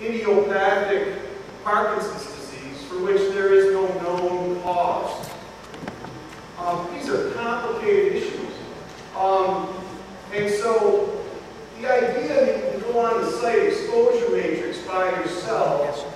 idiopathic Parkinson's disease for which there is no known cause. Um, these are complicated issues. Um, and so the idea that you go on the site exposure matrix by yourself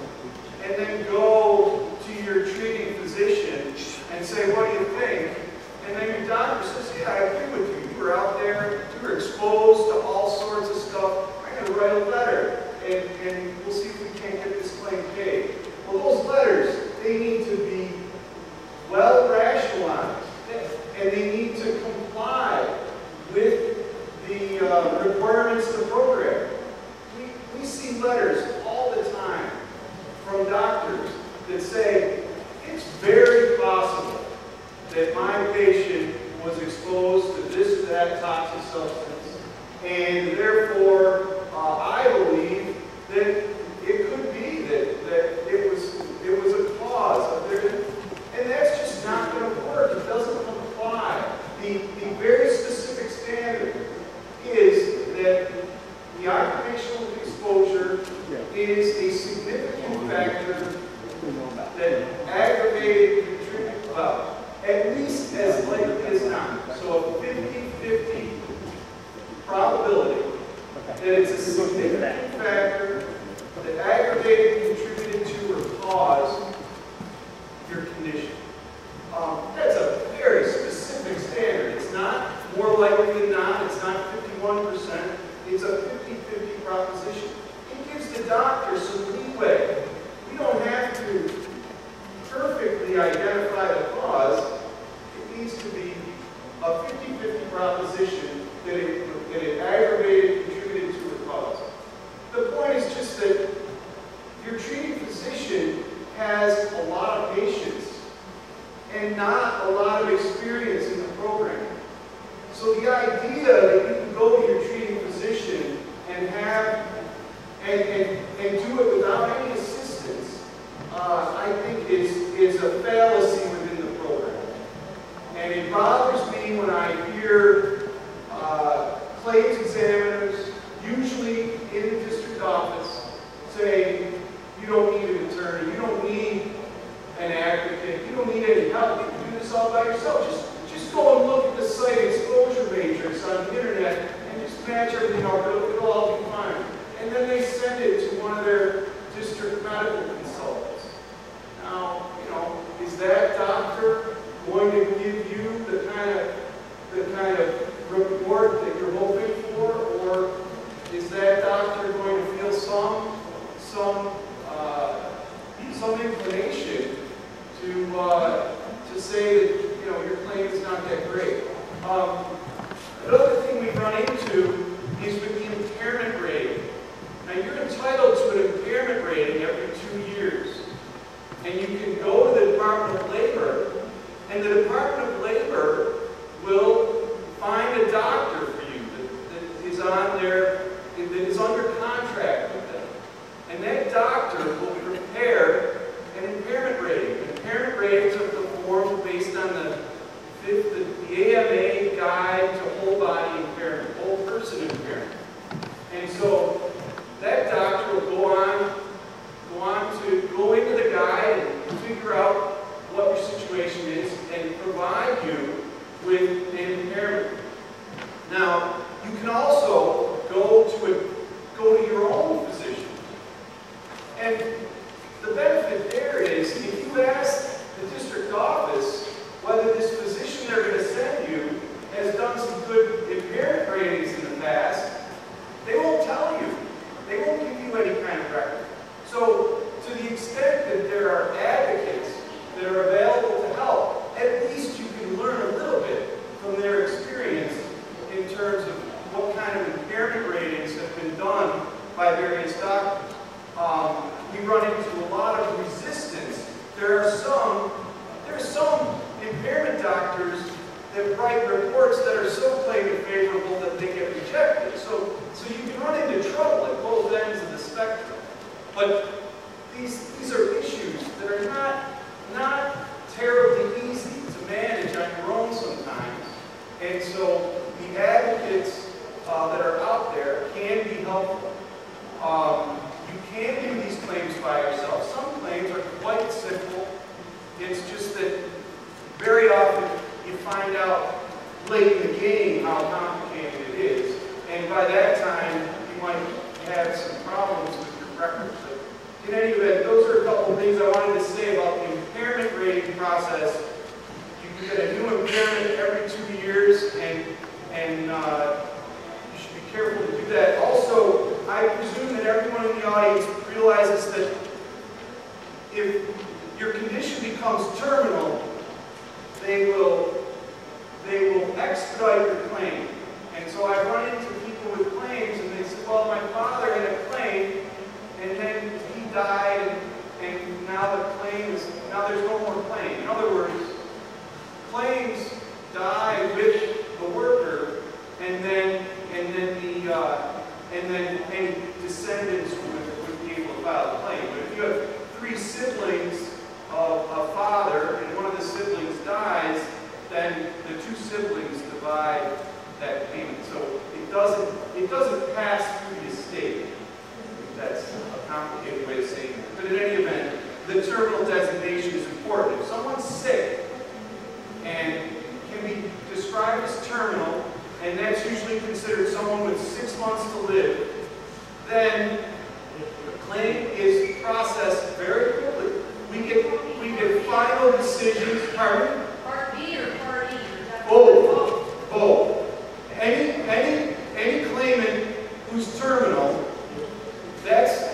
and then go to your treating physician and say, what do you think? And then your doctor says, yeah, I agree with you. You were out there, you were exposed to all sorts of stuff. I'm going to write a letter and, and we'll see if we can't get this claim paid. Well, those letters, they need to be well rationalized, and they need to comply with the uh, requirements of the program. We, we see letters all the time from doctors that say, it's very possible that my patient was exposed to this or that toxic substance, and therefore So, so you can run into trouble at both ends of the spectrum. But terminal, they will, they will expedite your claim. And so I run into people with claims, and they say, well, my father had a claim, and then he died, and, and now the claim is, now there's no more claim. In other words, claims die with the worker, and then, and then the, uh, and then any descendants would, would be able to file a claim. But if you have three siblings of a father, and one of the siblings dies, then the two siblings divide that payment. So it doesn't, it doesn't pass through the estate. That's a complicated way of saying it. But in any event, the terminal designation is important. If someone's sick and can be described as terminal, and that's usually considered someone with six months to live, then the claim is processed very quickly. We get, we get final decisions, pardon? Part B or Part E? or is that- Both. Both. Any, any, any claimant who's terminal, that's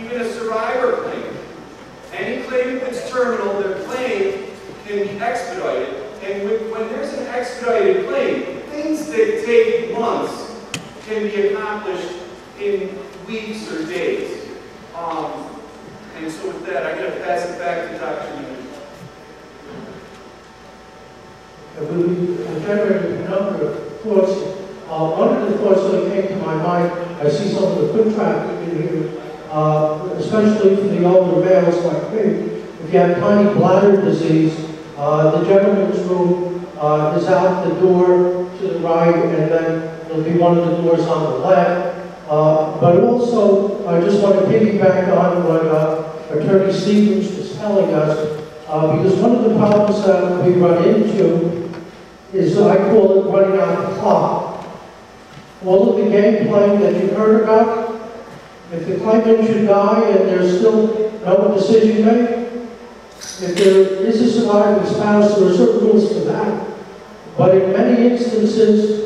even a survivor claim. Any claimant that's terminal, their claim can be expedited. And when, when there's an expedited claim, things that take months can be accomplished in weeks or days. Um, and so with that, I'm going to pass it back to Dr. Newman. we generated a number of thoughts. Uh, one of the thoughts that came to my mind, I see some of the foot traffic in here, uh, especially for the older males like me. If you have tiny bladder disease, uh, the gentleman's room uh, is out the door to the right, and then there'll be one of the on the left. Uh, but also, I just want to piggyback on what uh, Attorney Stevens was telling us, uh, because one of the problems that we run into is I call it running out the clock. All of the gameplay that you've heard about, if the claimant should die and there's still no decision made, if there is a surviving spouse, there are certain rules for that. But in many instances,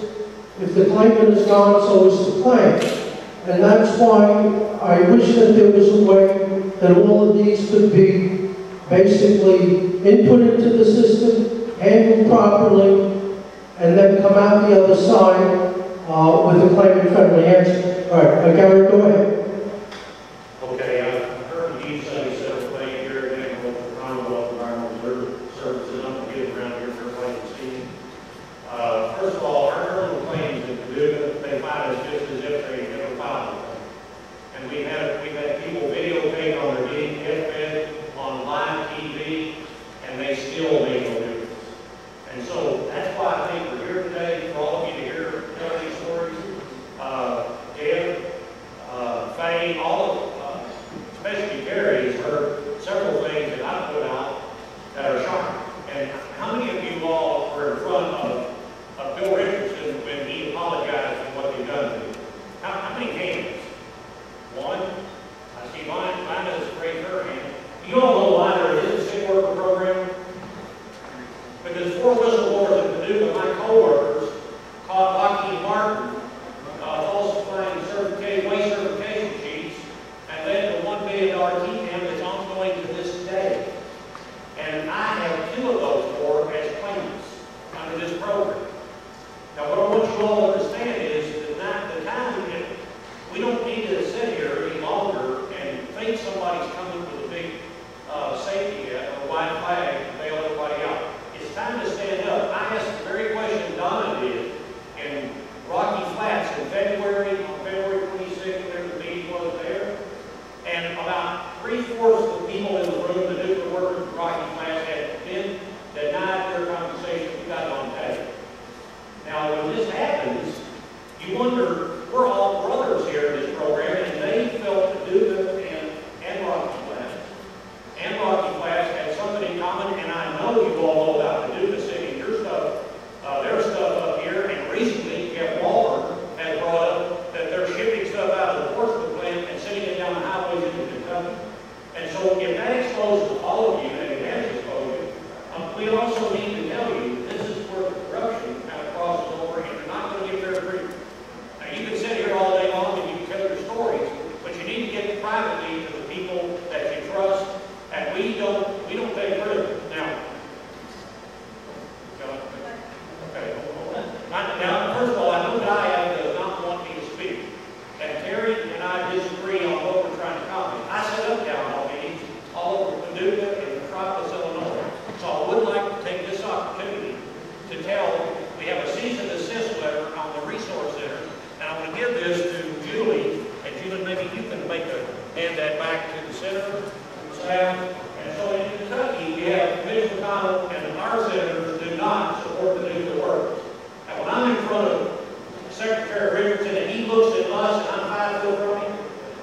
if the claimant is gone, so is the claim. And that's why I wish that there was a way that all of these could be basically input into the system, handled properly, and then come out the other side uh, with a claimant-friendly answer. All right, uh, Gary, go ahead. us, and I'm five him,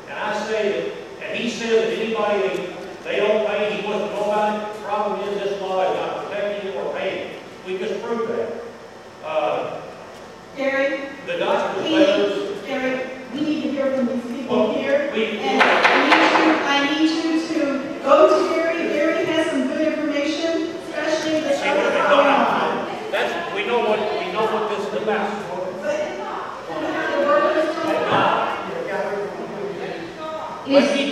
and I said, and he says that anybody they don't pay, he wasn't nobody. The problem is this law is not protecting or paying. We just proved that. Uh, Gary, the. Gary, we need to hear from these people well, here. We, and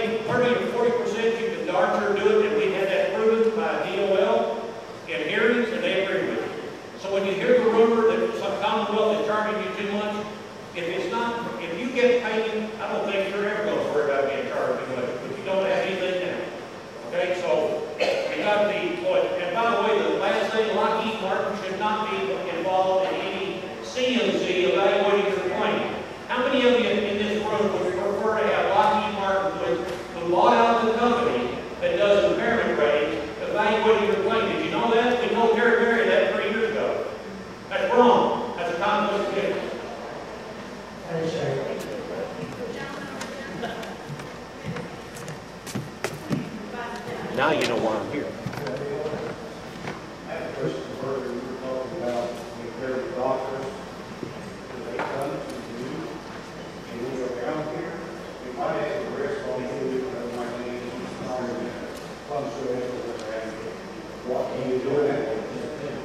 30, 30 to 40 percent, you can darn sure do it, and we had that proven by DOL in hearings, and they agree with it. So when you hear the rumor that some Commonwealth is charging you too much, if it's not, if you get paid, I don't think you're ever going to worry about being charged too much, but you don't have anything now. Okay, so you got to be employed. And by the way, the last thing, Lockheed Martin should not be involved in any CMC evaluating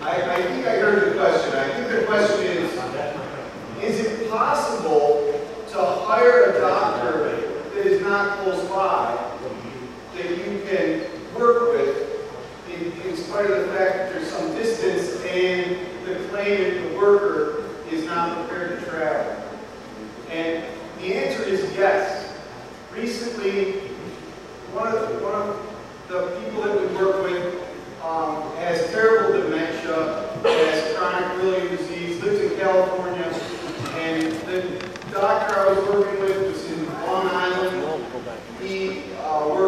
I, think I heard the question. I think the question is, is it possible to hire a doctor that is not close by that you can work with in, spite of the fact that there's some distance and the claimant, the worker, is not prepared to travel? And the answer is yes. Recently, one of, one of the people that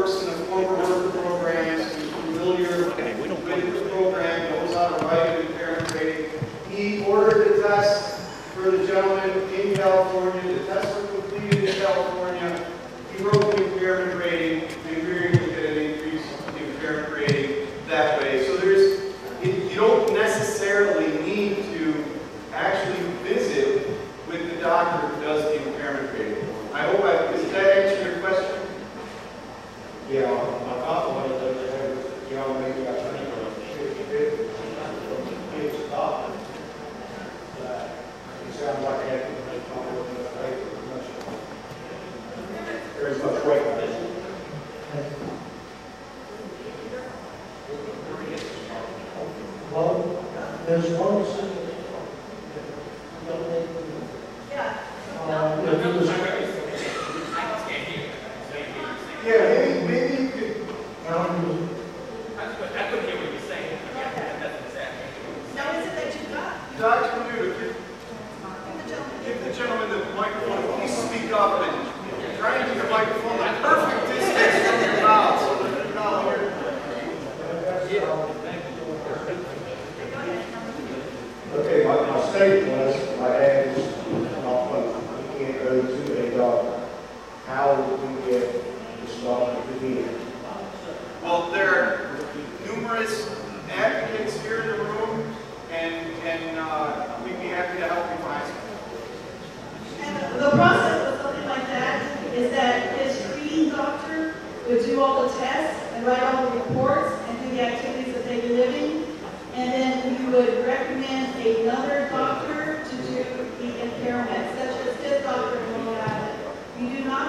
works in a former worker program, who's familiar okay, with the program, knows how to write and parent rating. He ordered the test for the gentleman in California. The test for.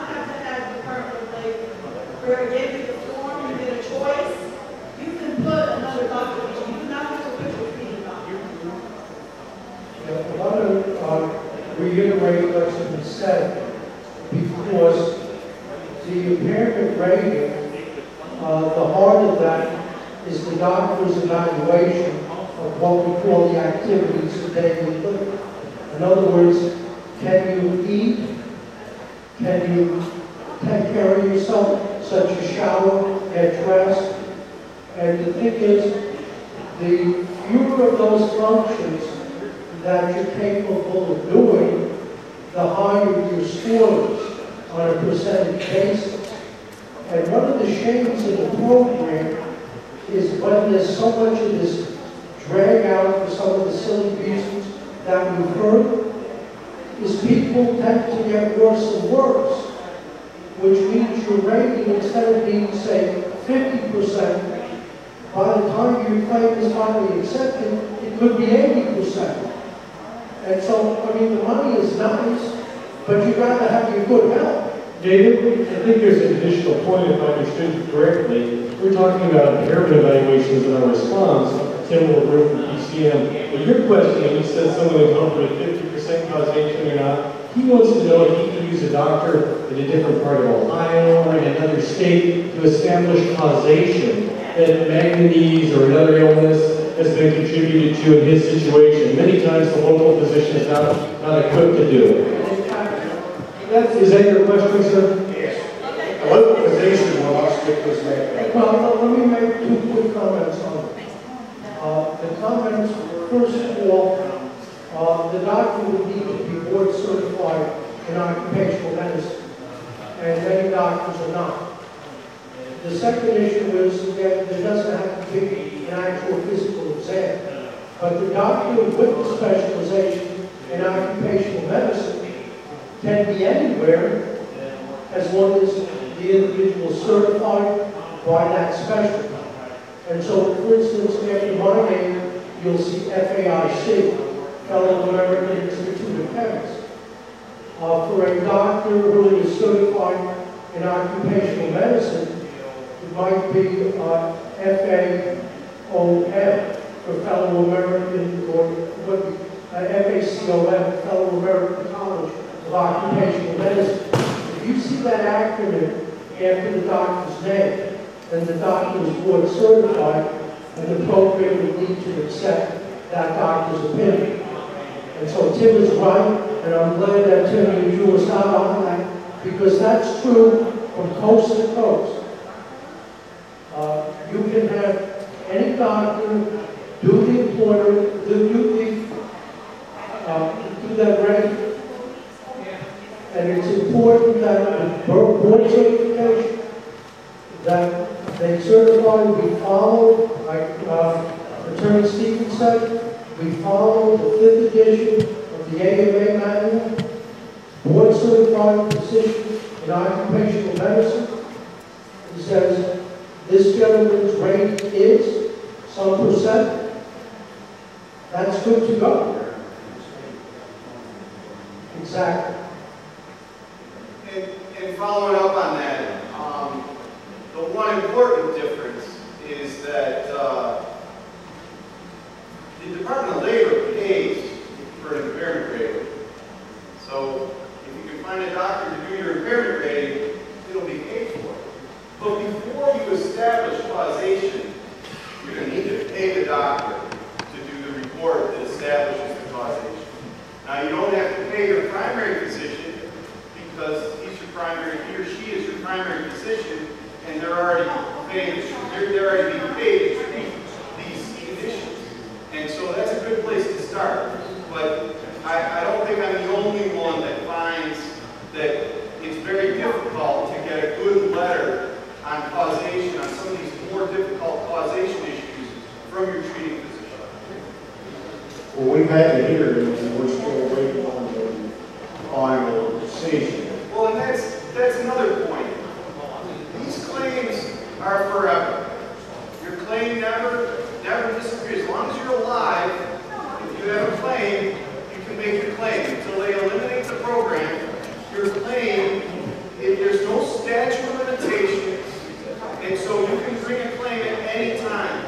To have the Department of. Where it gave you the form, you a choice. You can put another doctor, but you to said, because the impairment rating, the heart of that is the doctor's evaluation of what we call the activities of daily living. In other words, can you eat? Can you take care of yourself, such as shower, get dressed? And the thing is, the fewer of those functions that you're capable of doing, the higher your scores on a percentage basis. And one of the shames of the program is when there's so much of this drag out for some of the silly reasons that we've heard, is people tend to get worse and worse, which means your rating, instead of being, say, fifty percent, by the time your claim is finally accepted, it could be eighty percent. And so, I mean, the money is nice, but you'd rather have your good health. David, I think there's an additional point, if I understood correctly. We're talking about impairment evaluations in our response. Tim will bring from PCM. But your question, you said someone is fifty percent causation or not. He wants to know if he can use a doctor in a different part of Ohio or in another state to establish causation that manganese or another illness has been contributed to in his situation. Many times the local physician is not, not equipped to do it. That's, is that your question, sir? Yes. A local physician will not stick this man. Well, let me make two quick comments on it. Uh, the comments, first of all, the doctor would need to be board certified in occupational medicine, and many doctors are not. The second issue is that there doesn't have to be an actual physical exam, but the doctor with the specialization in occupational medicine can be anywhere as long as the individual is certified by that specialty. And so, for instance, after my name, you'll see FAIC, Fellow American Institute of Chemists. Uh, for a doctor who is certified in occupational medicine, it might be uh, FAOM, for Fellow American, or what, uh, FACOM, Fellow American College of Occupational Medicine. If you see that acronym after the doctor's name, then the doctor is board certified, and the program would need to accept that doctor's opinion. And so Tim is right, and I'm glad that Tim, and you us out on that, because that's true from coast to coast. Uh, you can have any doctor do the employer, do do the, uh, do that rate. And it's important that the board certification, that they certify, we follow, like uh, Attorney Stevens said, we follow the fifth edition of the AMA manual, board certified physician in occupational medicine. It says, this gentleman's rate is some percent. That's good to go. Exactly. And, and following up on primary physician, and they're already paying, they're, they're already being paid to treat these conditions. And so that's a good place to start. But I, I don't think I'm the only one that finds that it's very difficult to get a good letter on causation, on some of these more difficult causation issues from your treating physician. Well, we've had the hearing, and we're still waiting on the final decision. Well, and that's, that's another point. These claims are forever. Your claim never, never disappears. As long as you're alive, if you have a claim, you can make your claim. Until they eliminate the program, your claim, if there's no statute of limitations, and so you can bring a claim at any time.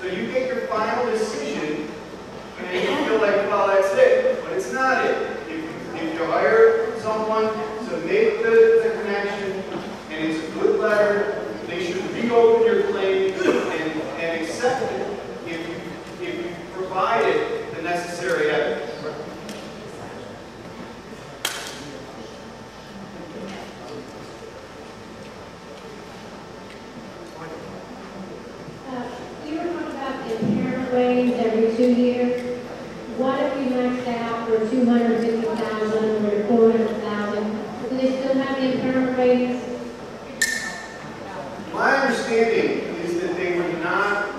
So you get your final decision, and you feel like, well, that's it, but it's not it. If, if you hire someone to make the, the connection, and it's a good letter, they should reopen your claim and, and accept it if you, if you provided the necessary evidence. Uh, You 250,000 or 400,000. Do they still have the impairment rates? My understanding is that they would not,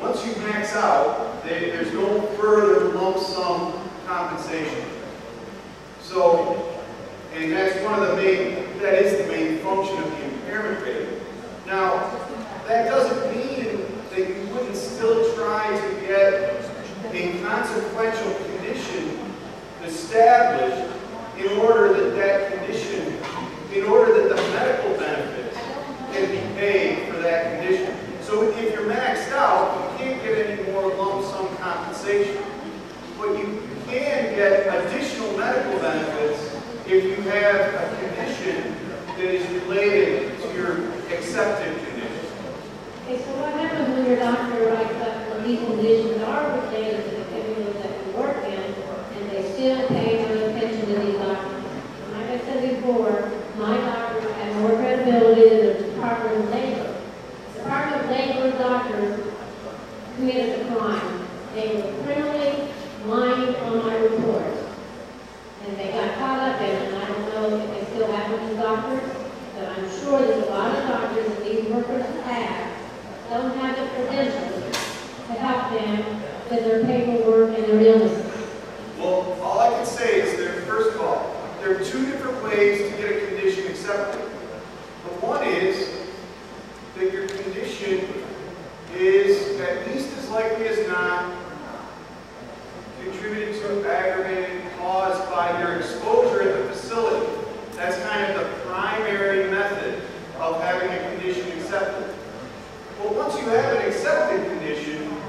once you max out, they, there's no further lump sum compensation. So, and that's one of the main, that is the main function of the impairment rate. Now, that doesn't mean that you wouldn't still try to get a consequential established in order that that condition, in order that the medical benefits can be paid for that condition. So if you're maxed out, you can't get any more lump sum compensation. But you can get additional medical benefits if you have a condition that is related to your accepted condition. Okay, so what happens when your doctor writes up when these conditions are related to the community that you work in, and they still pay no attention to these doctors? Like I said before, my doctors have more credibility than the Department of Labor. The Department of Labor doctors committed a crime. They were criminally lying on my reports. And they got caught up in it, and I don't know if they still have these doctors, but I'm sure there's a lot of doctors that these workers have don't have the credentials to help them with their paperwork and their illnesses. Well, all I can say is that, first of all, there are two different ways to get a condition accepted. The one is that your condition is at least as likely as not contributed to aggravated caused by your exposure at the facility. That's kind of the primary method of having a condition accepted. But once you have an accepted condition,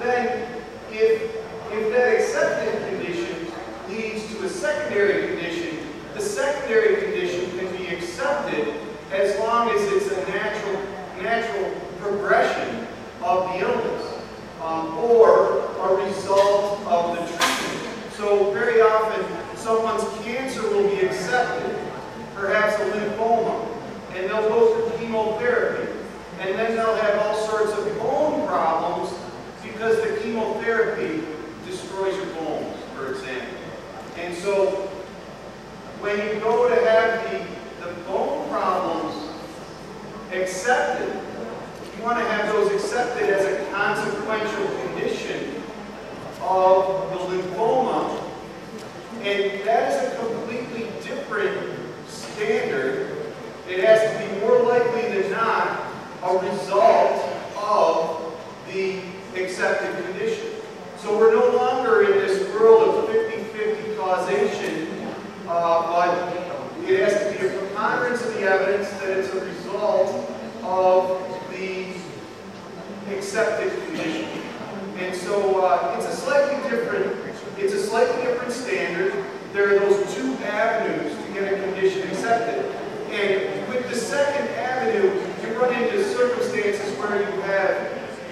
then if, if that accepted condition leads to a secondary condition, the secondary condition can be accepted as long as it's a natural, natural progression of the illness um, or a result of the treatment. So very often, someone's cancer will be accepted, perhaps a lymphoma, and they'll go through chemotherapy. And then they'll have all sorts of bone problems because the chemotherapy destroys your bones, for example. And so when you go to have the, the bone problems accepted, you want to have those accepted as a consequential condition of the lymphoma. And that is a completely different standard. It has to be more likely than not a result of the accepted condition. So we're no longer in this world of 50-50 causation, uh, but it has to be a preponderance of the evidence that it's a result of the accepted condition. And so uh, it's a slightly different, it's a slightly different standard. There are those two avenues to get a condition accepted. And with the second avenue, you run into circumstances where you have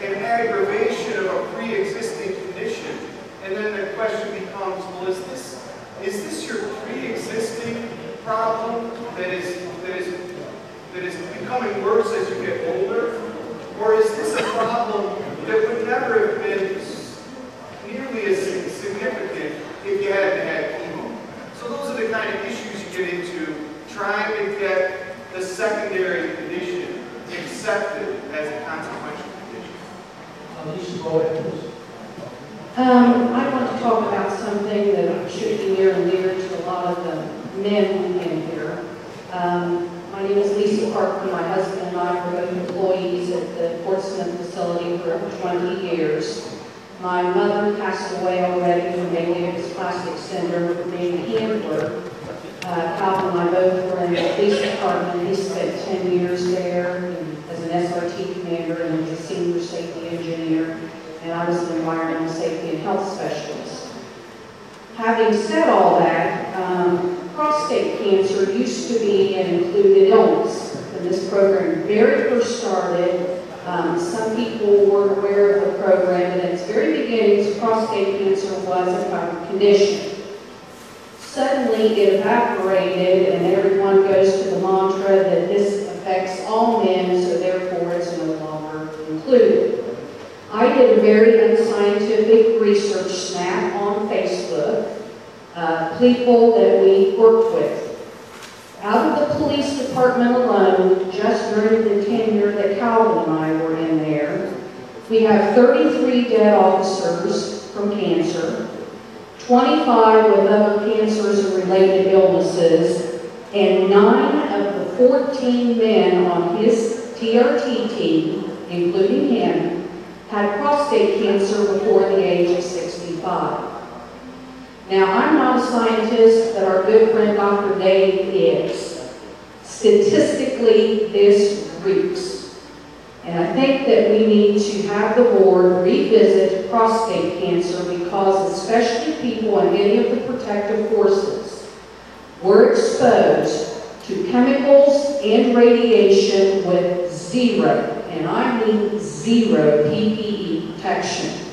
an aggravation of a pre-existing condition. And then the question becomes, well, is this, is this your pre-existing problem that is, that is, that is becoming worse as you get older? Or is this a problem that would never have been nearly as significant if you hadn't had chemo? So those are the kind of issues you get into trying to get the secondary condition accepted as a consequential condition. Lisa, go ahead, please. Um, I want to talk about something that should be near and dear to a lot of the men in here. Um, my name is Lisa Parker, my husband and I were both employees at the Portsmouth facility for over 20 years. My mother passed away already from myelodysplastic syndrome from being a handler. Uh, Calvin and I both were in the police department. He spent 10 years there and as an SRT commander and as a senior safety engineer and I was an environmental safety and health specialist. Having said all that, um, cancer used to be an included illness. When this program very first started, um, some people weren't aware of the program, and at its very beginnings, prostate cancer was a covered condition. Suddenly, it evaporated, and everyone goes to the mantra that this affects all men, so therefore it's no longer included. I did a very unscientific research snap on Facebook, uh, people that we worked with. Out of the police department alone, just during the tenure that Calvin and I were in there, we have 33 dead officers from cancer, 25 with other cancers and related illnesses, and nine of the 14 men on his TRT team, including him, had prostate cancer before the age of 65. Now, I'm not a scientist, but our good friend Dr. Dave is. Statistically, this reeks. And I think that we need to have the board revisit prostate cancer because especially people in any of the protective forces were exposed to chemicals and radiation with zero and I mean zero PPE protection.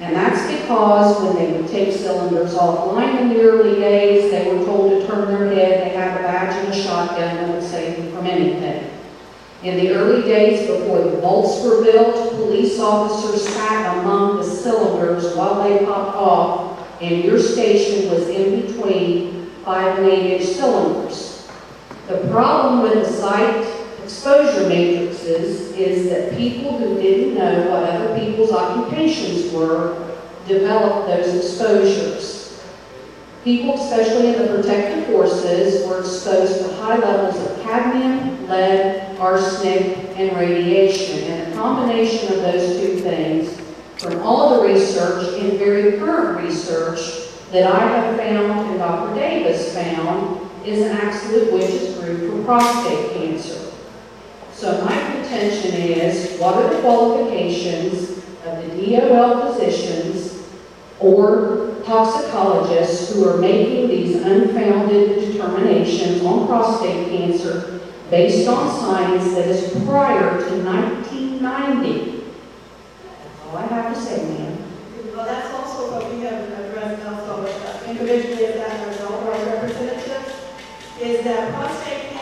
And that's because when they would take cylinders offline in the early days, they were told to turn their head, they have a badge and a shotgun that would save them from anything. In the early days before the bolts were built, police officers sat among the cylinders while they popped off, and your station was in between five and eight inch cylinders. The problem with the site exposure matrices is that people who didn't know what people's occupations were developed those exposures. People, especially in the protective forces, were exposed to high levels of cadmium, lead, arsenic, and radiation. And a combination of those two things, from all the research and very current research that I have found and Dr. Davis found, is an absolute witch's brew for prostate cancer. So my contention is, what are the qualifications of the DOL physicians or toxicologists who are making these unfounded determinations on prostate cancer based on science that is prior to 1990? That's all I have to say, ma'am. Well, that's also what we have addressed also uh, individually as all our representatives, is that prostate